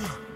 Yeah.